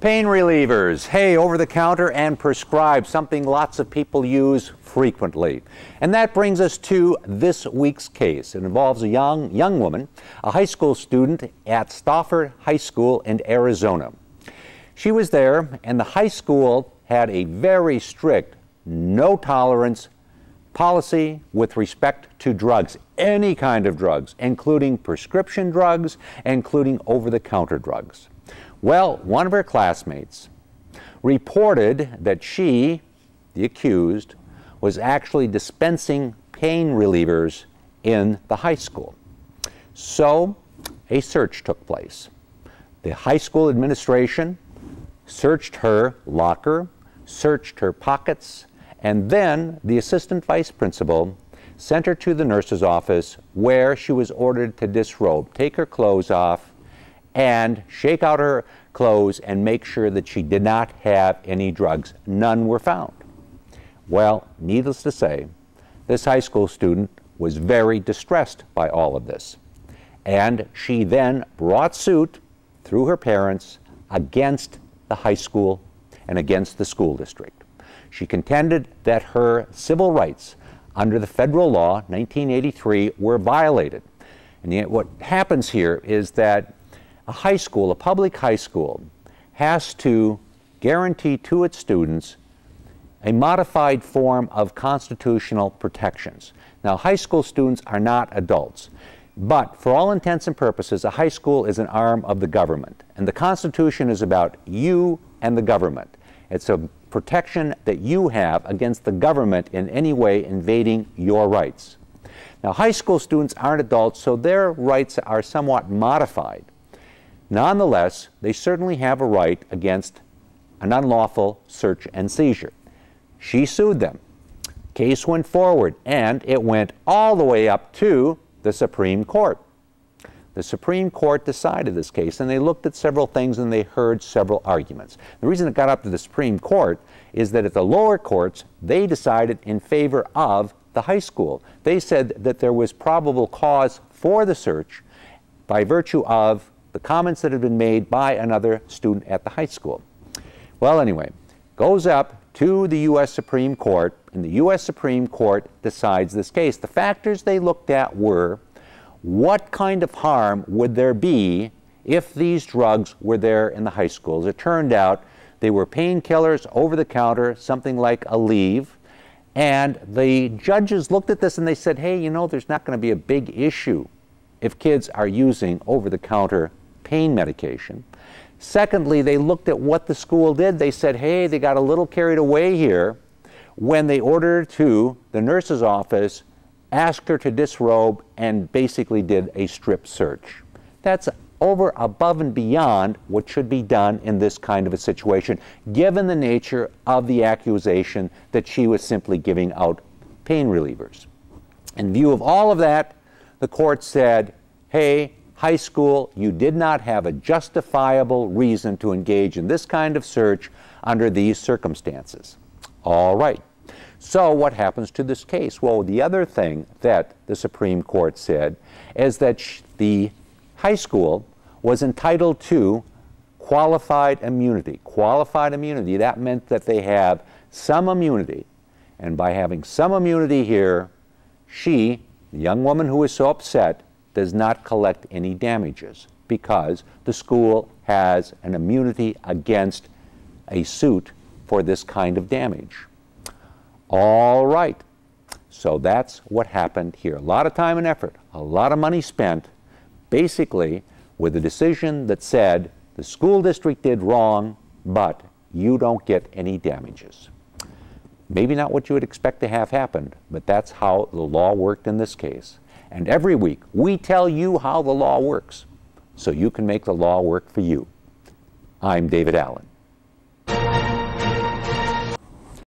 Pain relievers, hey, over the counter and prescribed, something lots of people use frequently. And that brings us to this week's case. It involves a young, young woman, a high school student at Stafford High School in Arizona. She was there, and the high school had a very strict no tolerance policy with respect to drugs, any kind of drugs, including prescription drugs, including over the counter drugs. Well, one of her classmates reported that she, the accused, was actually dispensing pain relievers in the high school. So a search took place. The high school administration searched her locker, searched her pockets, and then the assistant vice principal sent her to the nurse's office where she was ordered to disrobe, take her clothes off, and shake out her clothes and make sure that she did not have any drugs. None were found. Well, needless to say, this high school student was very distressed by all of this. And she then brought suit through her parents against the high school and against the school district. She contended that her civil rights under the federal law, 1983, were violated. And yet, what happens here is that a high school, a public high school, has to guarantee to its students a modified form of constitutional protections. Now, high school students are not adults, but for all intents and purposes, a high school is an arm of the government, and the Constitution is about you and the government. It's a protection that you have against the government in any way invading your rights. Now, high school students aren't adults, so their rights are somewhat modified. Nonetheless, they certainly have a right against an unlawful search and seizure. She sued them. Case went forward, and it went all the way up to the Supreme Court. The Supreme Court decided this case, and they looked at several things and they heard several arguments. The reason it got up to the Supreme Court is that at the lower courts, they decided in favor of the high school. They said that there was probable cause for the search by virtue of the comments that had been made by another student at the high school. Well, anyway, goes up to the U.S. Supreme Court, and the U.S. Supreme Court decides this case. The factors they looked at were what kind of harm would there be if these drugs were there in the high schools? It turned out they were painkillers over the counter, something like Aleve. And the judges looked at this and they said, hey, you know, there's not going to be a big issue if kids are using over the counter pain medication. Secondly, they looked at what the school did. They said, hey, they got a little carried away here when they ordered to the nurse's office, asked her to disrobe, and basically did a strip search. That's over, above, and beyond what should be done in this kind of a situation, given the nature of the accusation that she was simply giving out pain relievers. In view of all of that, the court said, hey, high school, you did not have a justifiable reason to engage in this kind of search under these circumstances. All right. So, what happens to this case? Well, the other thing that the Supreme Court said is that the high school was entitled to qualified immunity. Qualified immunity, that meant that they have some immunity. And by having some immunity here, she, the young woman who was so upset, does not collect any damages because the school has an immunity against a suit for this kind of damage. All right. So that's what happened here. A lot of time and effort, a lot of money spent, basically with a decision that said the school district did wrong, but you don't get any damages. Maybe not what you would expect to have happened, but that's how the law worked in this case. And every week, we tell you how the law works so you can make the law work for you. I'm David Allen.